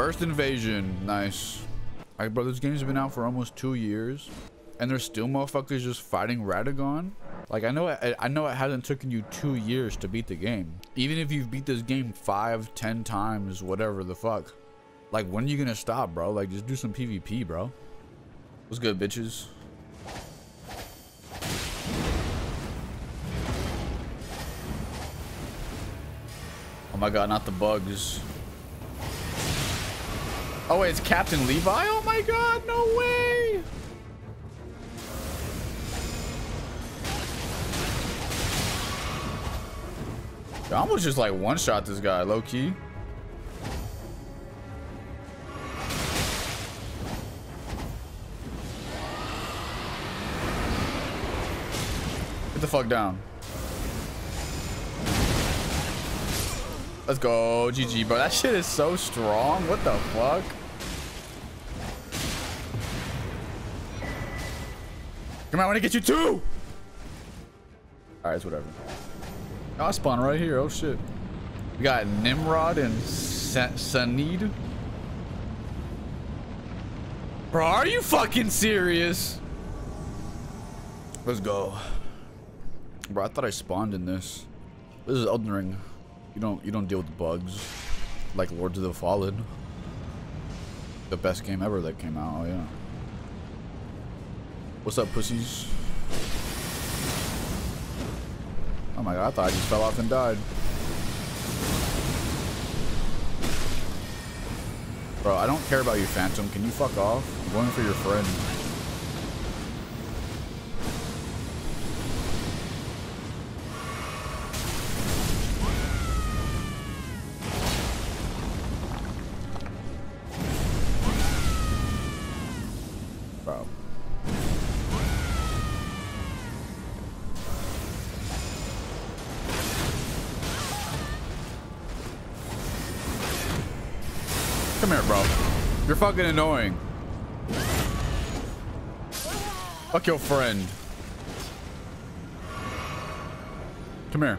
First invasion. Nice. Alright, bro, this game's been out for almost two years. And there's still motherfuckers just fighting Radagon. Like, I know it, I know it hasn't taken you two years to beat the game. Even if you've beat this game five, ten times, whatever the fuck. Like, when are you gonna stop, bro? Like, just do some PvP, bro. What's good, bitches? Oh my god, not the bugs. Oh wait, it's Captain Levi? Oh my god, no way! I almost just like one-shot this guy, low-key. Get the fuck down. Let's go, GG, bro. That shit is so strong. What the fuck? I want to get you too. All right, it's whatever. I spawned right here. Oh shit. We got Nimrod and Sanid. Bro, are you fucking serious? Let's go. Bro, I thought I spawned in this. This is Elden Ring. You don't you don't deal with bugs like Lords of the Fallen. The best game ever that came out. Oh yeah. What's up, pussies? Oh my god, I thought I just fell off and died. Bro, I don't care about you, Phantom. Can you fuck off? I'm going for your friend. Come here, bro. You're fucking annoying. Fuck your friend. Come here.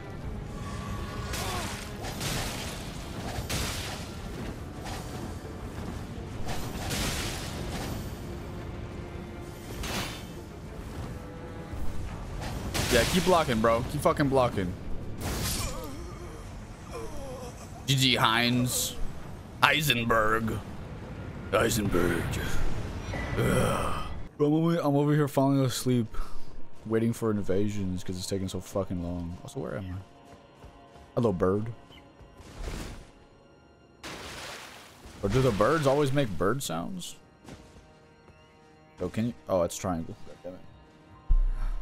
Yeah, keep blocking, bro. Keep fucking blocking. GG Hines. Heisenberg. Eisenberg. Ugh. I'm over, I'm over here falling asleep, waiting for invasions because it's taking so fucking long. Also, where am I? Hello, bird. Or do the birds always make bird sounds? Oh, can you? Oh, it's triangle.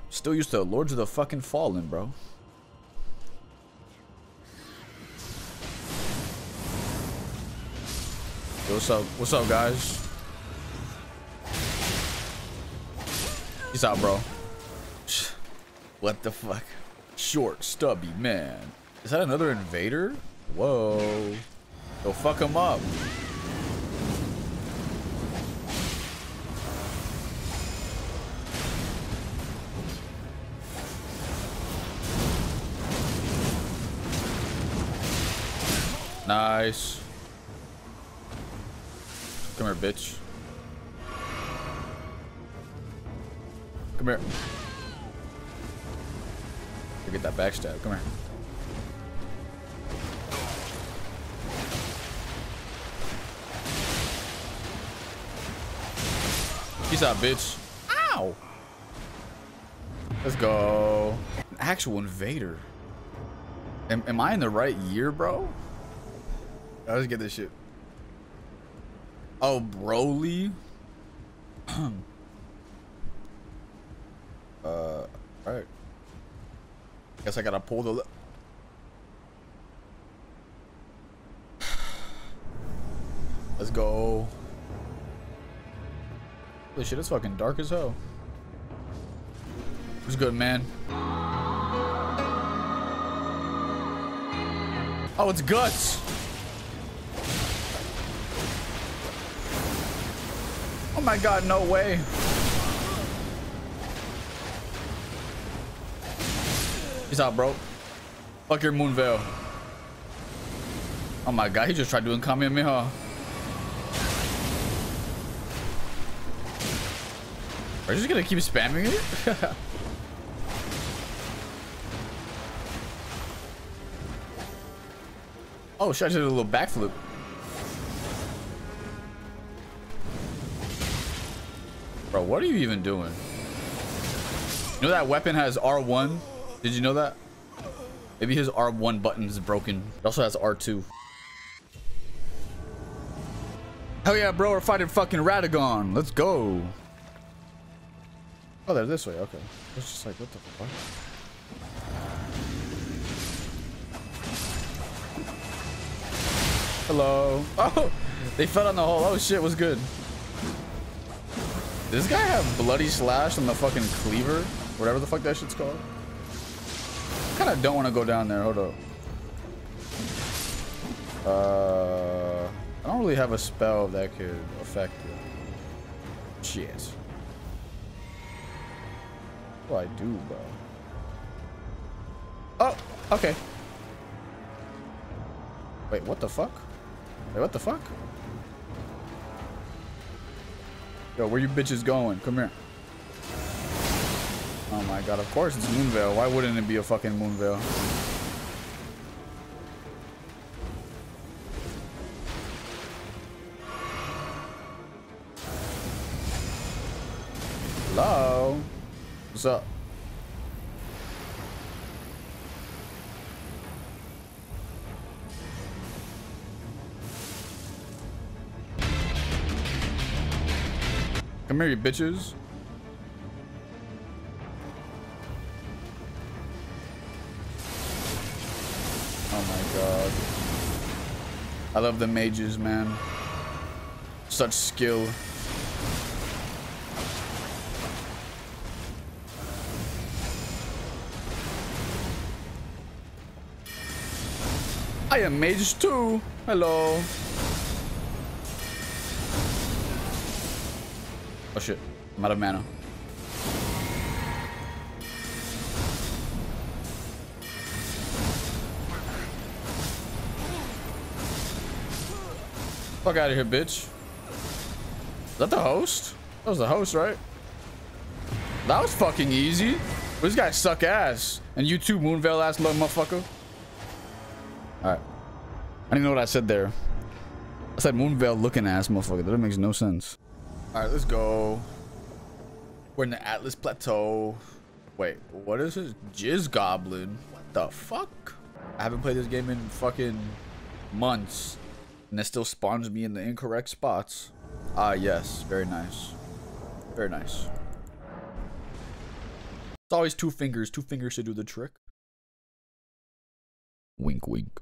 Still used to Lords of the fucking Fallen, bro. What's up? What's up, guys? Peace out, bro. What the fuck? Short, stubby man. Is that another invader? Whoa. Go fuck him up. Nice. Bitch. Come here. Get that backstab. Come here. Peace out, bitch. Ow! Let's go. An actual invader. Am, am I in the right year, bro? Let's get this shit. Oh, Broly? uh, alright. Guess I gotta pull the... Let's go. Holy shit, it's fucking dark as hell. It's good, man? Oh, it's Guts! my god, no way. He's out, bro. Fuck your moon veil. Oh my god, he just tried doing Kamehameha. We're just gonna keep spamming it? oh shit, I did a little backflip. Bro, what are you even doing? You know that weapon has R1? Did you know that? Maybe his R1 button is broken. It also has R2. Hell yeah, bro, we're fighting fucking Radagon. Let's go. Oh, they're this way. Okay. It's just like, what the fuck? Hello. Oh, they fell on the hole. Oh shit, was good. Does this guy have bloody slash on the fucking cleaver? Whatever the fuck that shit's called. kind of don't want to go down there. Hold up. Uh, I don't really have a spell that could affect it. Shit. Do I do, bro? Oh, okay. Wait, what the fuck? Wait, what the fuck? Yo, where you bitches going? Come here. Oh my god, of course it's Moonveil. Why wouldn't it be a fucking Moonveil? Hello? What's up? Come here, you bitches. Oh my god. I love the mages, man. Such skill. I am mage too. Hello. Oh shit. I'm out of mana. Fuck out of here, bitch. Is that the host? That was the host, right? That was fucking easy. This guy suck ass. And you too, Moonveil ass little motherfucker. Alright. I didn't know what I said there. I said Moonveil looking ass motherfucker. That makes no sense. All right, let's go. We're in the Altus Plateau. Wait, what is this? Jizz Goblin? What the fuck? I haven't played this game in fucking months. And it still spawns me in the incorrect spots. Ah, yes. Very nice. Very nice. It's always two fingers. Two fingers to do the trick. Wink, wink.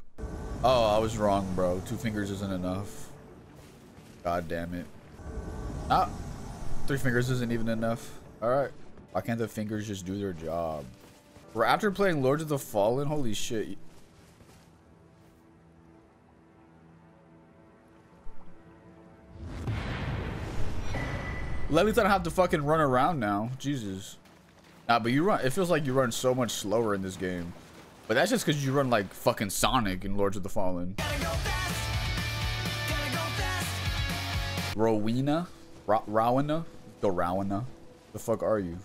Oh, I was wrong, bro. Two fingers isn't enough. God damn it. Ah, three fingers isn't even enough. All right. Why can't the fingers just do their job? We're after playing Lords of the Fallen. Holy shit. At least I don't have to fucking run around now. Jesus. Nah, but you run. It feels like you run so much slower in this game. But that's just because you run like fucking Sonic in Lords of the Fallen. Rowena? Ra? The Rowena? The fuck are you?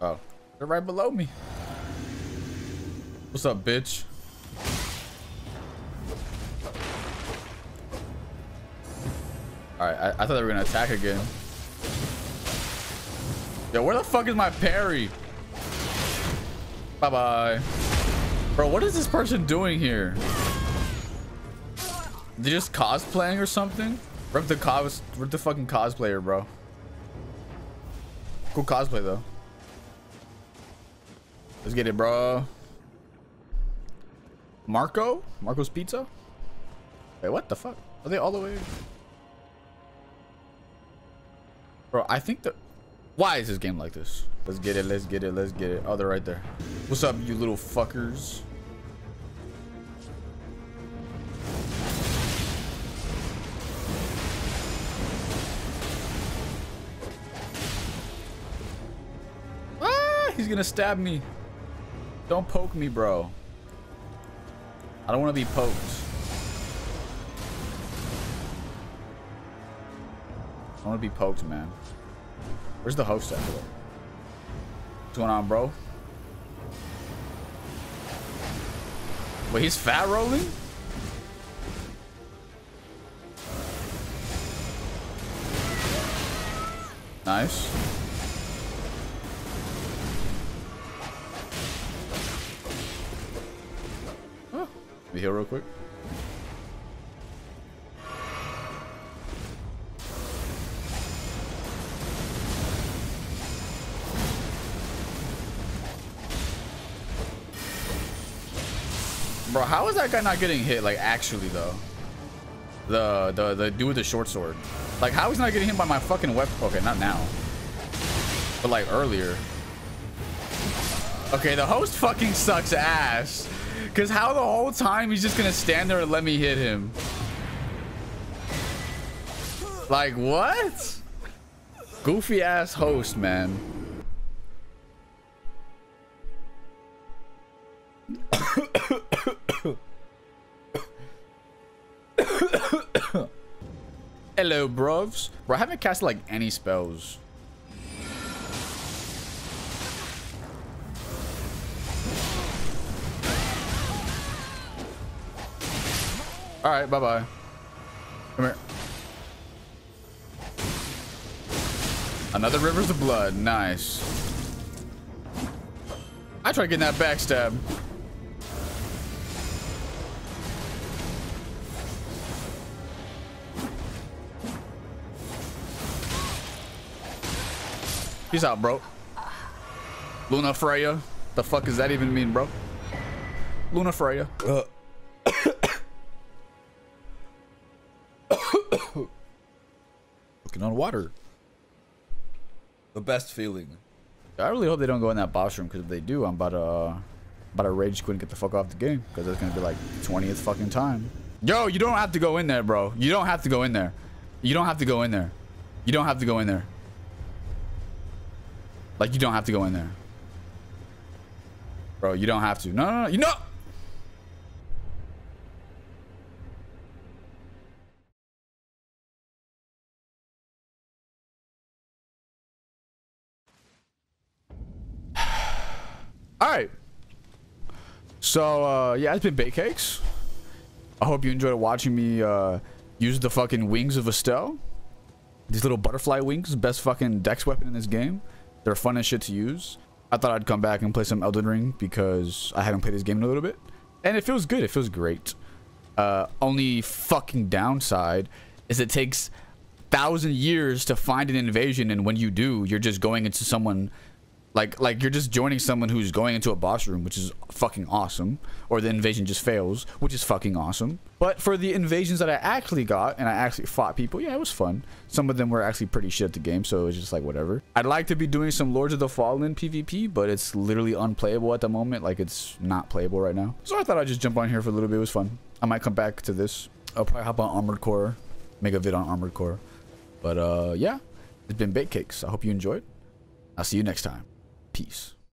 Oh, they're right below me. What's up, bitch? Alright, I, I thought they were gonna attack again. Yo, where the fuck is my parry? Bye-bye. Bro, what is this person doing here? They just cosplaying or something? Rip the cos rip the fucking cosplayer, bro. Cool cosplay though. Let's get it, bro. Marco? Marco's Pizza? Wait, what the fuck? Are they all the way? Bro, I think the Why is this game like this? Let's get it, let's get it, let's get it. Oh, they're right there. What's up, you little fuckers? He's gonna stab me. Don't poke me, bro. I don't want to be poked. I want to be poked, man. Where's the host at? What's going on, bro? Wait, he's fat rolling? Nice. Me heal real quick. Bro, how is that guy not getting hit? Like, actually, though. The, the, the dude with the short sword. Like, how is not getting hit by my fucking weapon? Okay, not now. But, like, earlier. Okay, the host fucking sucks ass. Because how the whole time he's just going to stand there and let me hit him? Like, what? Goofy ass host, man. Hello, bros. Bro, I haven't cast like any spells. All right, bye-bye. Come here. Another Rivers of Blood. Nice. I tried getting that backstab. He's out, bro. Luna Freya. The fuck does that even mean, bro? Luna Freya. Uh. Looking on water. The best feeling. I really hope they don't go in that boss room because if they do, I'm about to uh, about to rage quit and get the fuck off the game because it's gonna be like 20th fucking time. Yo, you don't have to go in there, bro. You don't have to go in there. You don't have to go in there. You don't have to go in there. Like, you don't have to go in there. Bro, you don't have to. No, no, no. You know. All right. So, uh, yeah, it's been bake cakes. I hope you enjoyed watching me uh, use the fucking wings of Astel. These little butterfly wings, best fucking dex weapon in this game. They're fun as shit to use. I thought I'd come back and play some Elden Ring because I haven't played this game in a little bit. And it feels good. It feels great. Uh, only fucking downside is it takes thousand years to find an invasion and when you do, you're just going into someone like, like you're just joining someone who's going into a boss room, which is fucking awesome. Or the invasion just fails, which is fucking awesome. But for the invasions that I actually got, and I actually fought people, yeah, it was fun. Some of them were actually pretty shit at the game, so it was just like, whatever. I'd like to be doing some Lords of the Fallen PvP, but it's literally unplayable at the moment. Like, it's not playable right now. So I thought I'd just jump on here for a little bit. It was fun. I might come back to this. I'll probably hop on Armored Core, make a vid on Armored Core. But, uh, yeah, it's been Bake Cakes. I hope you enjoyed. I'll see you next time. Peace.